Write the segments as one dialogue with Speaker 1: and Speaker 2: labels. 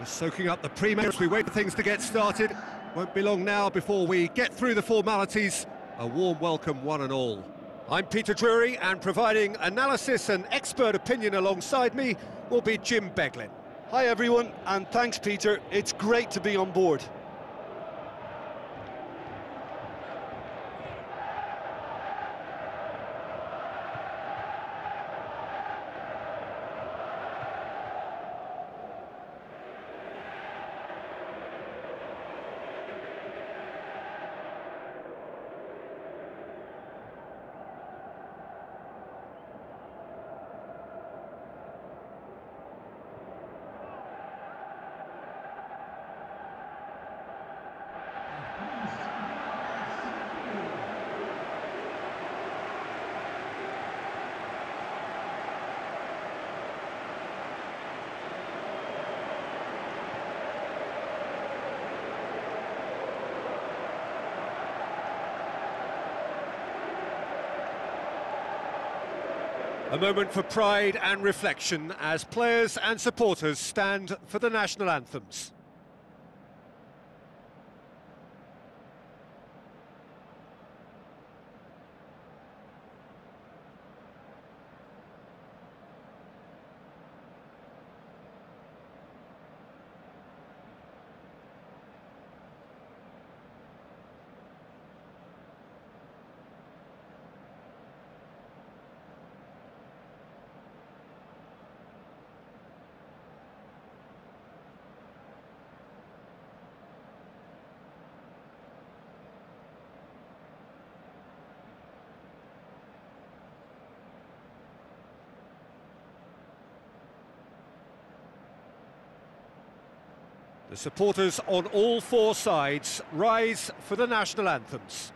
Speaker 1: We're soaking up the pre as we wait for things to get started. Won't be long now before we get through the formalities. A warm welcome, one and all. I'm Peter Drury, and providing analysis and expert opinion alongside me will be Jim Beglin.
Speaker 2: Hi everyone, and thanks Peter. It's great to be on board.
Speaker 1: A moment for pride and reflection as players and supporters stand for the national anthems. The supporters on all four sides rise for the national anthems.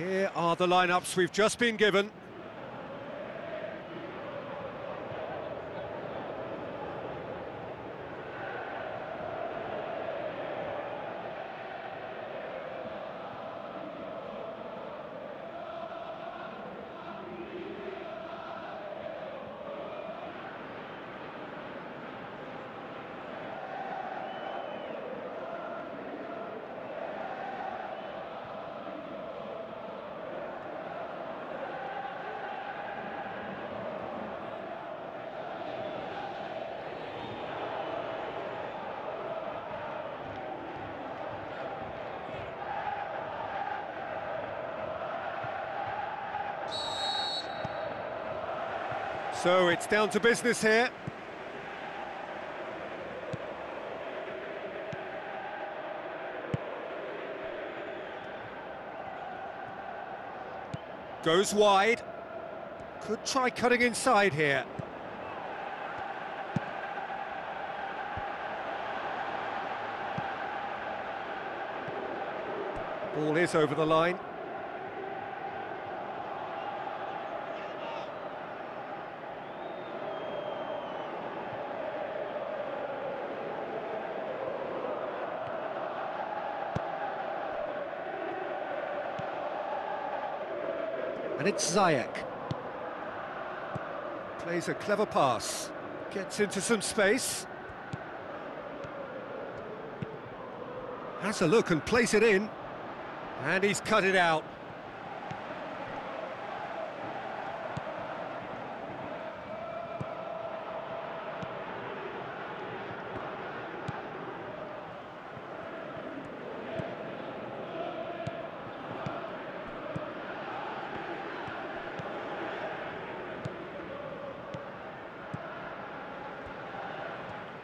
Speaker 1: Here are the lineups we've just been given. So it's down to business here. Goes wide. Could try cutting inside here. Ball is over the line. And it's Ziyech. Plays a clever pass. Gets into some space. Has a look and plays it in. And he's cut it out.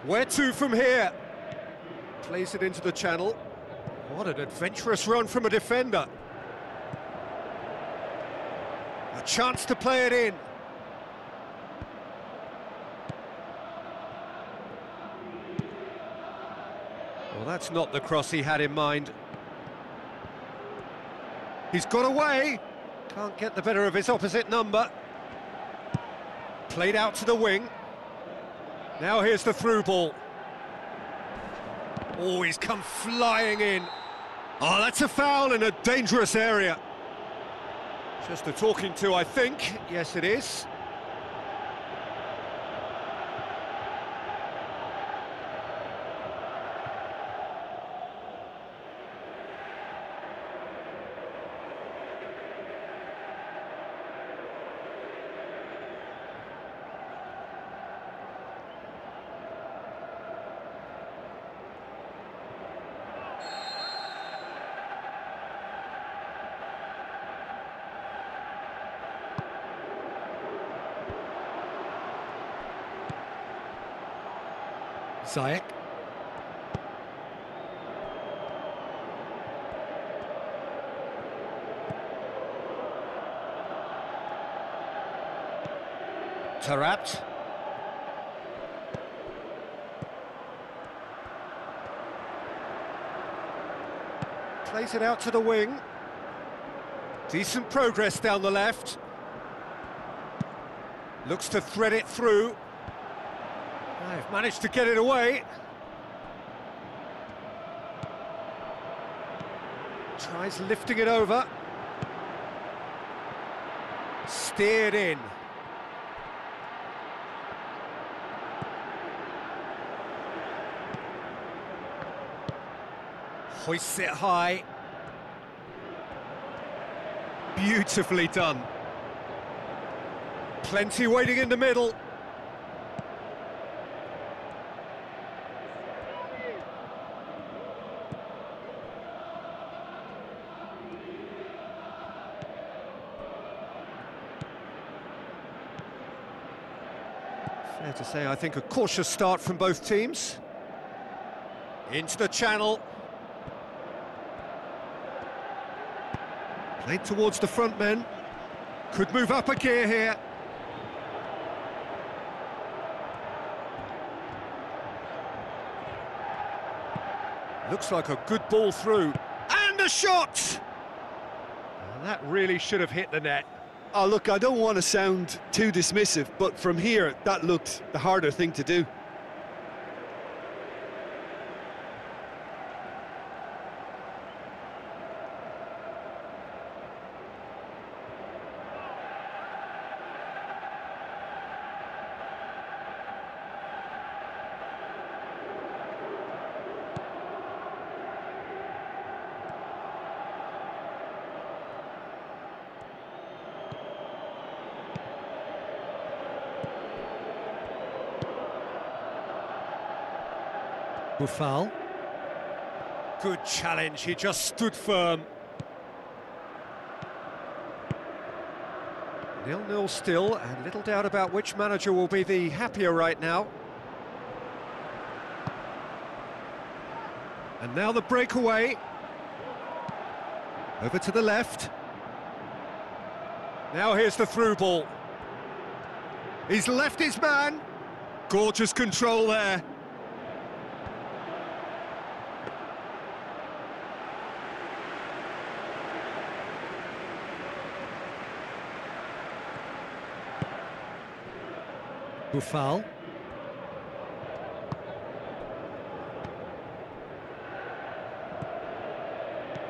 Speaker 1: Where to from here? Plays it into the channel. What an adventurous run from a defender. A chance to play it in. Well, that's not the cross he had in mind. He's got away. Can't get the better of his opposite number. Played out to the wing. Now here's the through ball. Oh, he's come flying in. Oh, that's a foul in a dangerous area. Just a talking to, I think. Yes, it is. Ziyech. Taarabt. Plays it out to the wing. Decent progress down the left. Looks to thread it through. They've managed to get it away. Tries lifting it over. Steered in. Hoists it high. Beautifully done. Plenty waiting in the middle. Say, I think a cautious start from both teams. Into the channel. Played towards the front men. Could move up a gear here. Looks like a good ball through. And a shot! And that really should have hit the net.
Speaker 2: Oh, look, I don't want to sound too dismissive, but from here, that looked the harder thing to do.
Speaker 1: Boufal. Good challenge, he just stood firm. Nil-nil still, and little doubt about which manager will be the happier right now. And now the breakaway. Over to the left. Now here's the through ball. He's left his man. Gorgeous control there. Boufal.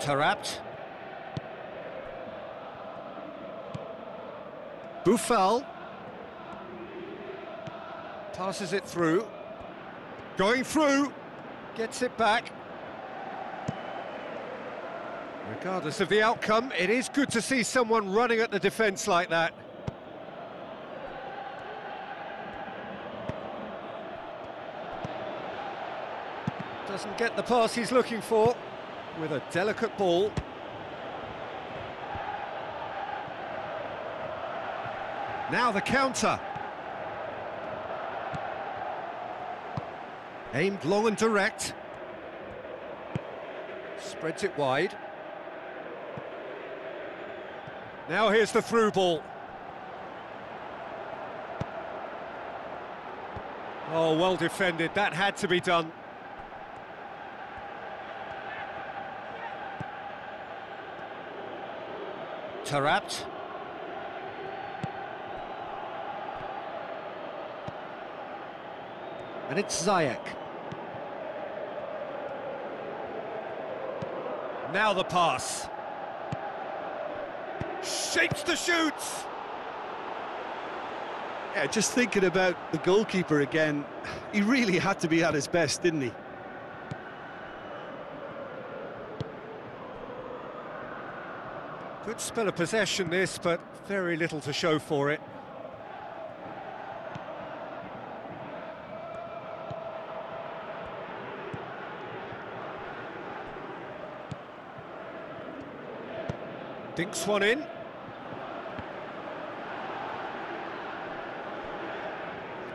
Speaker 1: Taarabt. Boufal. Passes it through. Going through. Gets it back. Regardless of the outcome, it is good to see someone running at the defence like that. Doesn't get the pass he's looking for with a delicate ball. Now the counter. Aimed long and direct. Spreads it wide. Now here's the through ball. Oh, well defended. That had to be done. Taarabt. And it's Ziyech. Now the pass. Shapes the shoots.
Speaker 2: Yeah, just thinking about the goalkeeper again, he really had to be at his best, didn't he?
Speaker 1: Good spell of possession this, but very little to show for it. Dinks one in.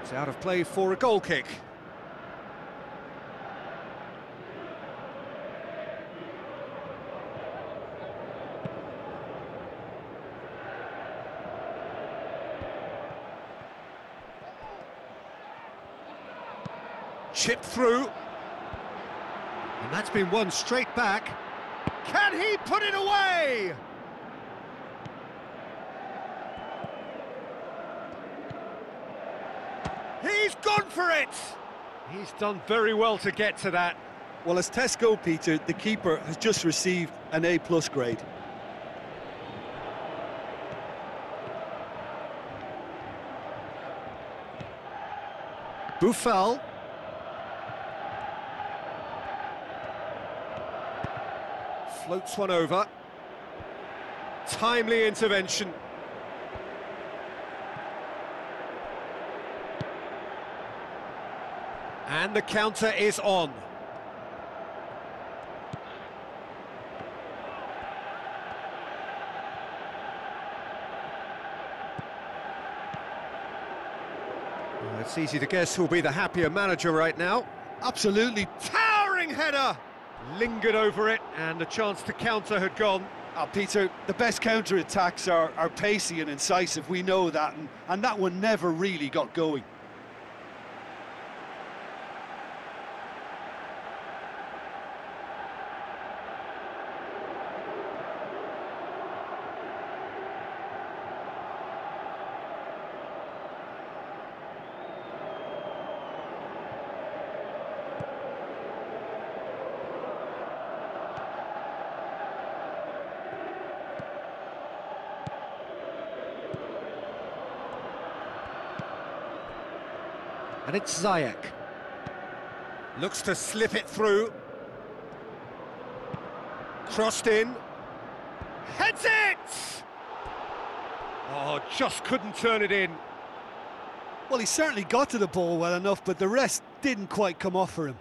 Speaker 1: It's out of play for a goal kick. Chip through. And that's been won straight back. Can he put it away? He's gone for it! He's done very well to get to that.
Speaker 2: Well, as Tesco, Peter, the keeper has just received an A-plus grade.
Speaker 1: Boufal. Floats one over. Timely intervention. And the counter is on. Well, It's easy to guess who'll be the happier manager right now.
Speaker 2: Absolutely.
Speaker 1: Towering header! Lingered over it, and the chance to counter had gone.
Speaker 2: Ah, Peter, the best counter-attacks are, are pacey and incisive, we know that, and, and that one never really got going.
Speaker 1: And it's Ziyech. Looks to slip it through. Crossed in. Heads it! Oh, just couldn't turn it in.
Speaker 2: Well, he certainly got to the ball well enough, but the rest didn't quite come off for him.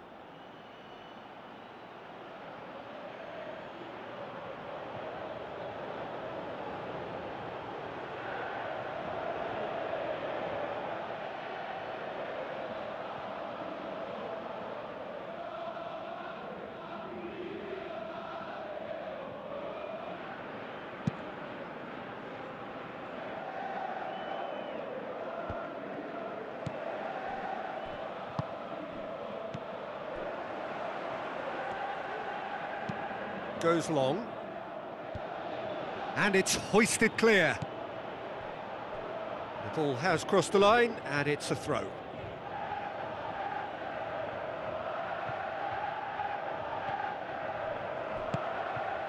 Speaker 1: Goes long. And it's hoisted clear. The ball has crossed the line, and it's a throw.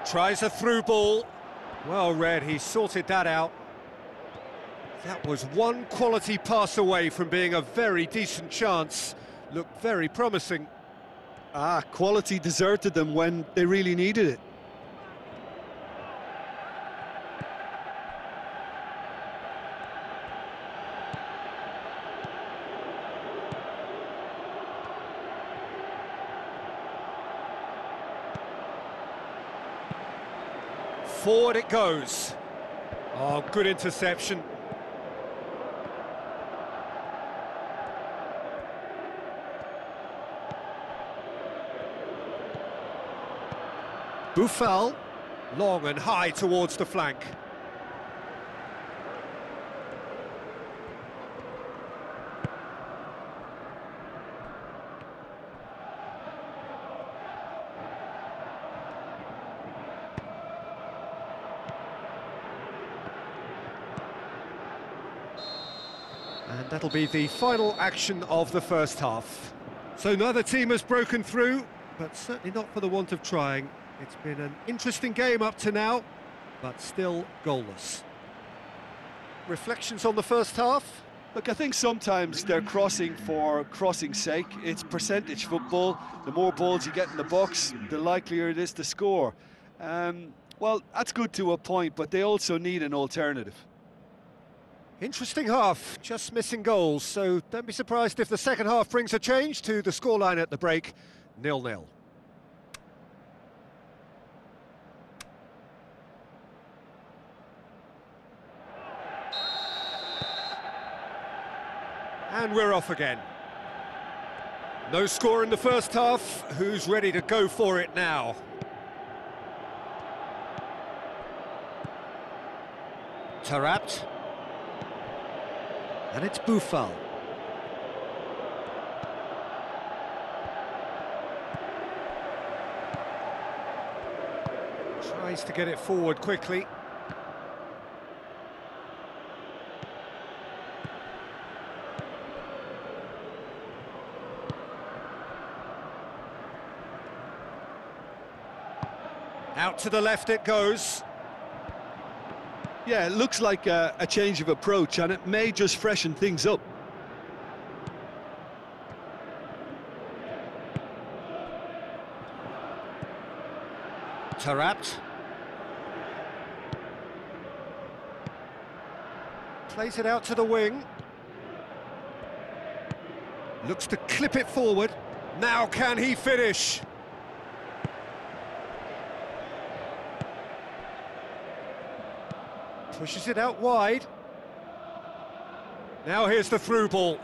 Speaker 1: Tries a through ball. Well read, he sorted that out. That was one quality pass away from being a very decent chance. Looked very promising.
Speaker 2: Ah, quality deserted them when they really needed it.
Speaker 1: Forward it goes. Oh, good interception. Boufal, long and high towards the flank. And that'll be the final action of the first half. So neither team has broken through, but certainly not for the want of trying. It's been an interesting game up to now, but still goalless. Reflections on the first half?
Speaker 2: Look, I think sometimes they're crossing for crossing's sake. It's percentage football. The more balls you get in the box, the likelier it is to score. Um, well, that's good to a point, but they also need an alternative.
Speaker 1: Interesting half, just missing goals, so don't be surprised if the second half brings a change to the scoreline at the break, nil-nil. And we're off again. No score in the first half, who's ready to go for it now? Taarabt. And it's Boufal. Tries to get it forward quickly. To the left it goes.
Speaker 2: Yeah, it looks like a, a change of approach, and it may just freshen things up.
Speaker 1: Taarabt. Plays it out to the wing. Looks to clip it forward. Now can he finish? Pushes it out wide. Now here's the through ball.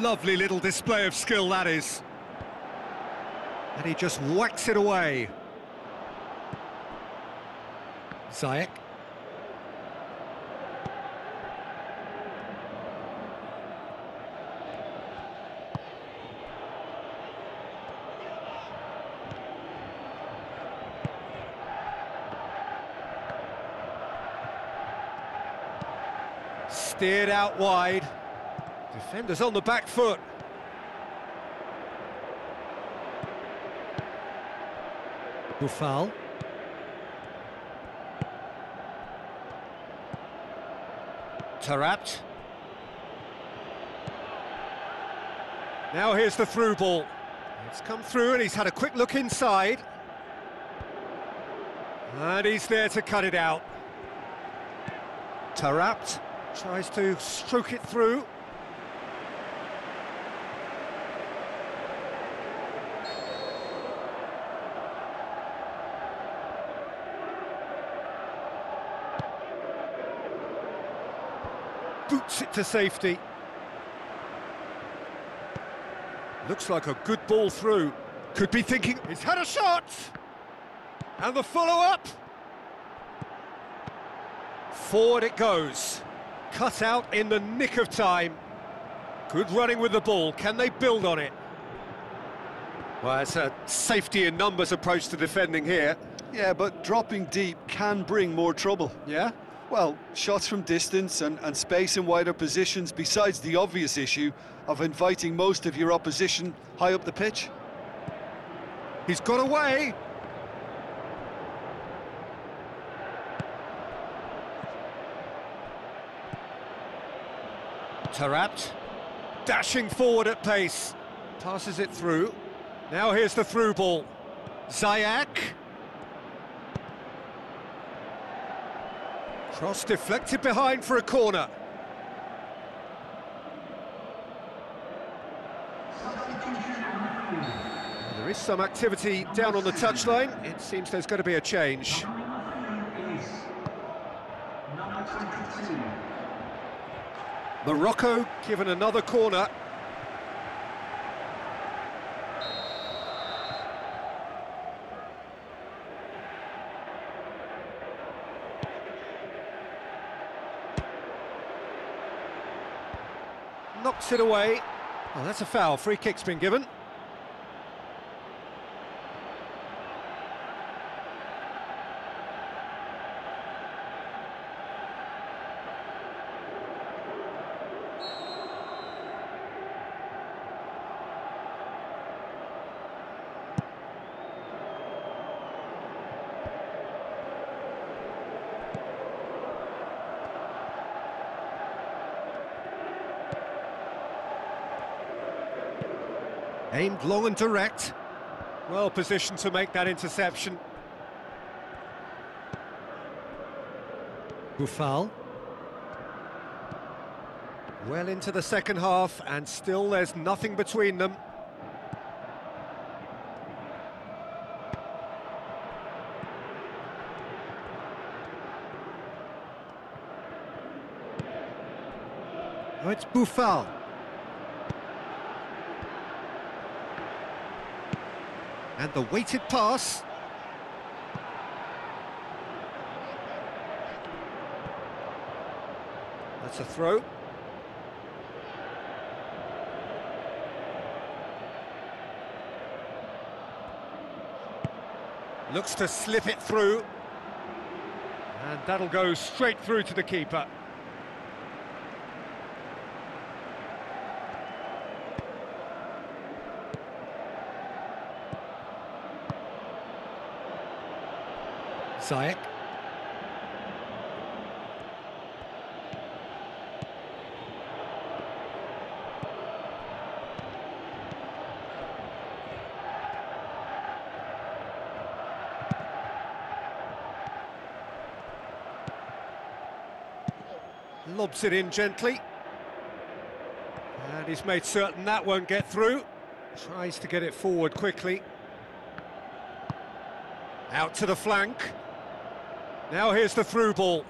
Speaker 1: Lovely little display of skill that is. And he just whacks it away. Ziyech. Steered out wide. Defenders on the back foot. Boufal. Taarabt. Now here's the through ball. It's come through and he's had a quick look inside. And he's there to cut it out. Taarabt tries to stroke it through. boots it to safety. Looks like a good ball through. Could be thinking, he's had a shot! And the follow-up! Forward it goes. Cut out in the nick of time. Good running with the ball. Can they build on it? Well, it's a safety in numbers approach to defending here.
Speaker 2: Yeah, but dropping deep can bring more trouble.
Speaker 1: Yeah?
Speaker 2: Well, shots from distance and, and space in wider positions, besides the obvious issue of inviting most of your opposition high up the pitch.
Speaker 1: He's got away. Taarabt, dashing forward at pace, passes it through. Now here's the through ball. Ziyech. Cross deflected behind for a corner. There is some activity down on the touchline. It seems there's going to be a change. Morocco given another corner. Knocks it away. Oh, that's a foul. Free kick's been given. Aimed long and direct. Well positioned to make that interception. Boufal. Well into the second half, and still there's nothing between them. Oh, it's Boufal. And the weighted pass. That's a throw. Looks to slip it through. And that'll go straight through to the keeper. Ziyech. Lobs it in gently. And he's made certain that won't get through. Tries to get it forward quickly. Out to the flank. Now here's the through ball.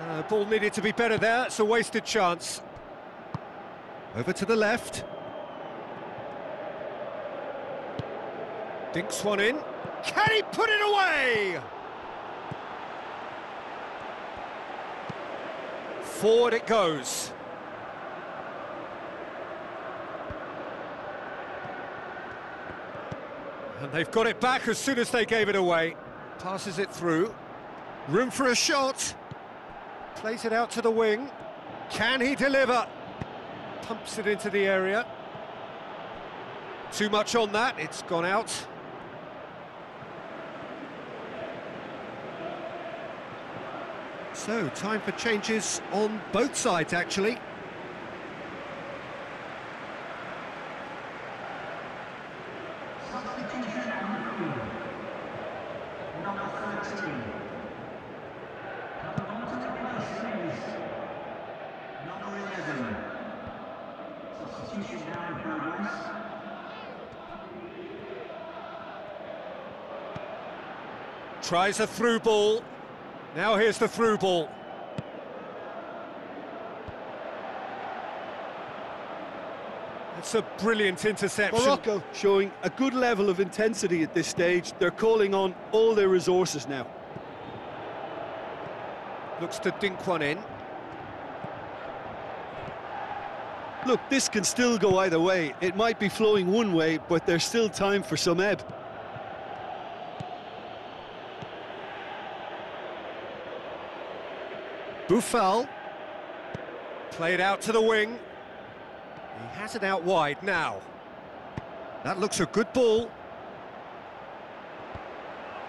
Speaker 1: Uh, ball needed to be better there, it's a wasted chance. Over to the left. Dinks one in. Can he put it away? Forward it goes. And they've got it back as soon as they gave it away. Passes it through. Room for a shot. Plays it out to the wing. Can he deliver? Pumps it into the area. Too much on that, it's gone out. So, time for changes on both sides, actually.
Speaker 3: Number 13. Number 1 Number 11. Substitution now in progress.
Speaker 1: Tries a through ball. Now here's the through ball. It's a brilliant interception.
Speaker 2: Morocco showing a good level of intensity at this stage. They're calling on all their resources now.
Speaker 1: Looks to dink one in.
Speaker 2: Look, this can still go either way. It might be flowing one way, but there's still time for some ebb.
Speaker 1: Boufal. Played out to the wing. He has it out wide now. That looks a good ball.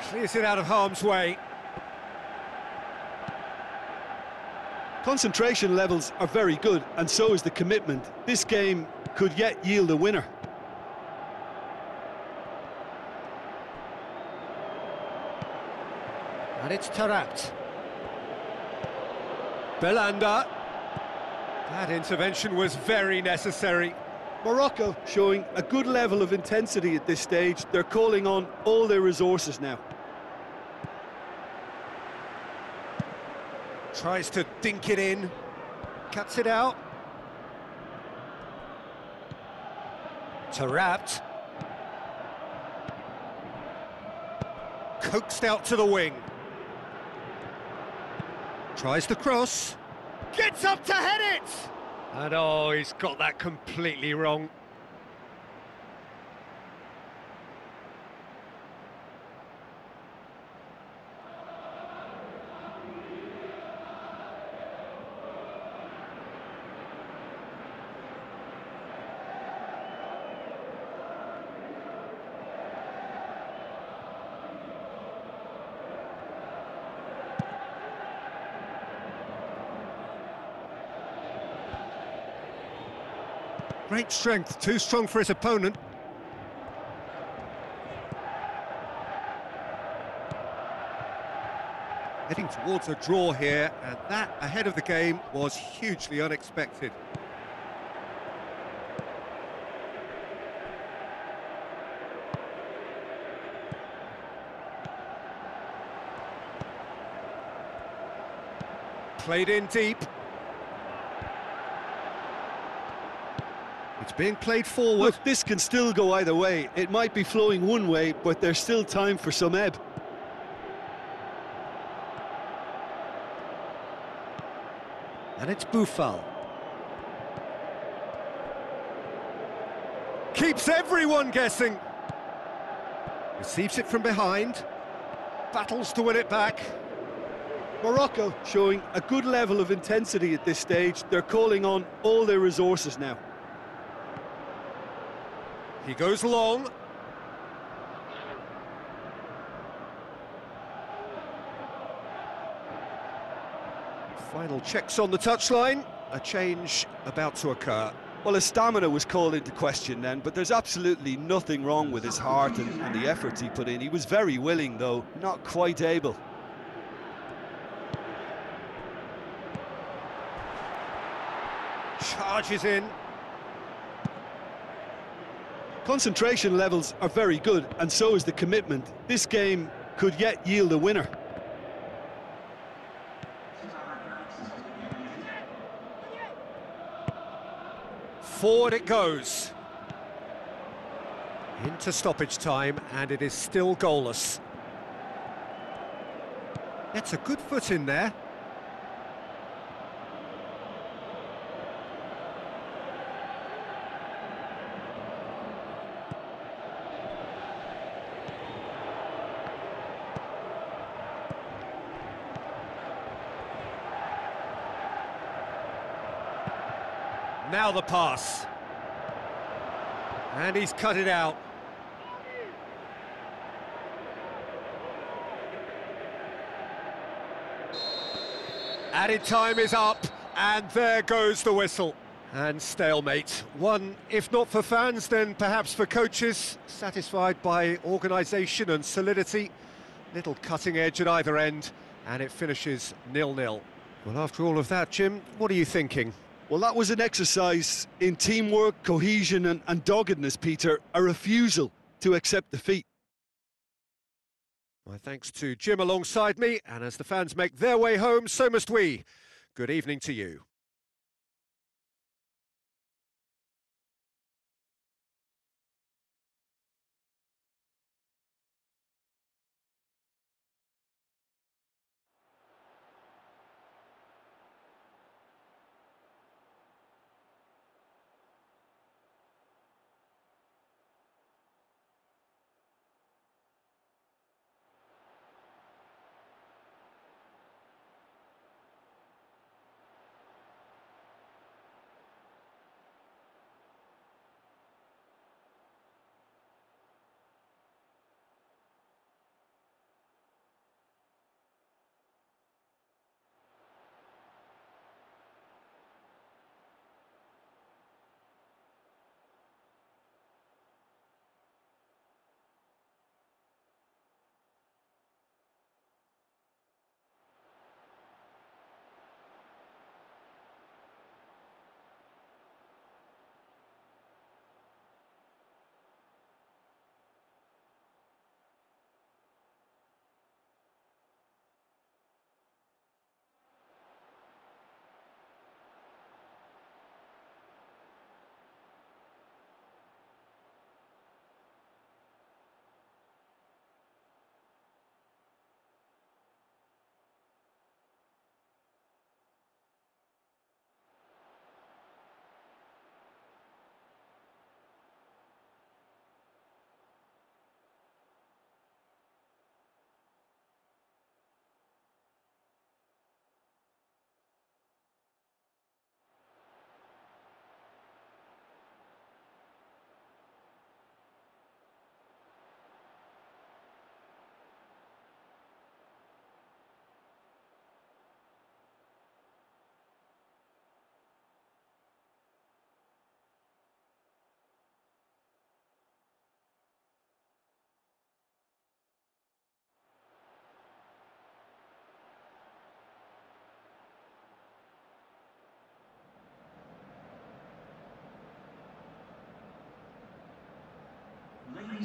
Speaker 1: Clears it out of harm's way.
Speaker 2: Concentration levels are very good, and so is the commitment. This game could yet yield a winner.
Speaker 1: And it's Taarabt. Belhanda. That intervention was very necessary.
Speaker 2: Morocco showing a good level of intensity at this stage. They're calling on all their resources now.
Speaker 1: Tries to dink it in. Cuts it out. Taarabt. Coaxed out to the wing. Tries the cross. Gets up to head it! And oh, he's got that completely wrong. Great strength, too strong for his opponent. Heading towards a draw here, and that ahead of the game was hugely unexpected. Played in deep. Being played forward.
Speaker 2: Look, this can still go either way. It might be flowing one way, but there's still time for some ebb.
Speaker 1: And it's Boufal. Keeps everyone guessing. Receives it from behind. Battles to win it back.
Speaker 2: Morocco showing a good level of intensity at this stage. They're calling on all their resources now.
Speaker 1: He goes long. Final checks on the touchline. A change about to occur.
Speaker 2: Well, his stamina was called into question then, but there's absolutely nothing wrong with his heart and, and the effort he put in. He was very willing, though, not quite able.
Speaker 1: Charges in.
Speaker 2: Concentration levels are very good, and so is the commitment. This game could yet yield a winner.
Speaker 1: Forward it goes. Into stoppage time, and it is still goalless. Gets a good foot in there. Now the pass. And he's cut it out. Added time is up, and there goes the whistle. And stalemate. One, if not for fans, then perhaps for coaches, satisfied by organisation and solidity. Little cutting edge at either end, and it finishes nil-nil. Well, after all of that, Jim, what are you thinking?
Speaker 2: Well, that was an exercise in teamwork, cohesion and, and doggedness, Peter. A refusal to accept defeat.
Speaker 1: My thanks to Jim alongside me, and as the fans make their way home, so must we. Good evening to you.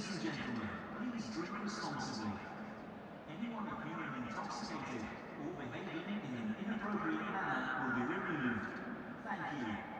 Speaker 4: Ladies and gentlemen, please drink responsibly. Anyone appearing intoxicated or behaving in an inappropriate manner will be removed. Thank you.